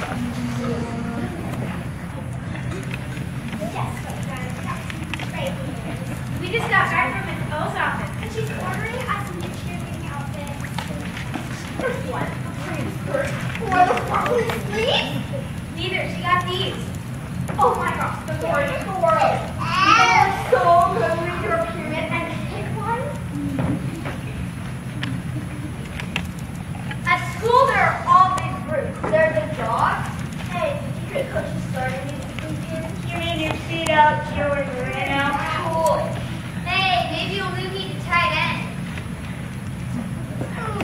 We just got back from Miss office, and she's ordering us new cheerleading outfits. Mean your feet out, George Cool. Hey, maybe you'll move me to tight end. Oh.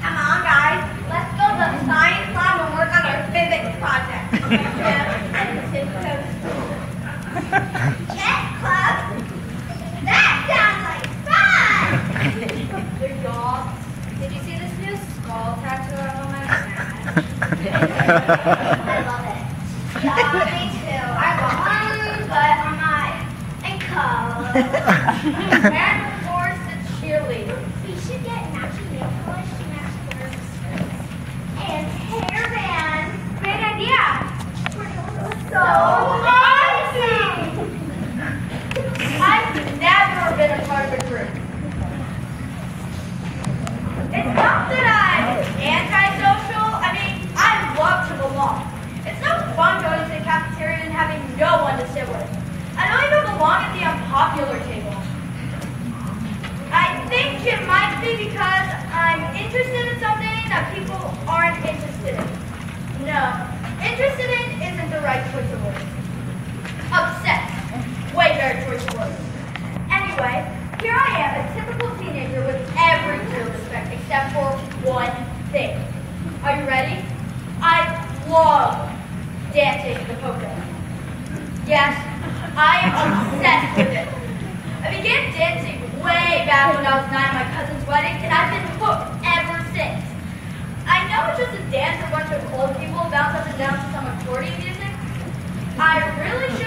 Come on, guys. Let's go to the science lab and work on our physics project. Jet club? That sounds like fun! Dog. Did you see this new skull tattoo on my? I love it. Yeah, and of course, the cheerleader. We should get matching polish to match skirts. And hairbands. Great idea. So awesome! I've never been a part of a group. It's not that I'm antisocial. I mean, I love to belong. It's no fun going to the cafeteria and having no one to sit with. I don't belong at the that people aren't interested in. No, interested in isn't the right choice of words. Obsessed. Way better choice of words. Anyway, here I am, a typical teenager with every of respect except for one thing. Are you ready? I love dancing the polka. Yes, I am obsessed with it. I began dancing way back when I was nine at my cousin's wedding, and I've been down to some accordion music. I really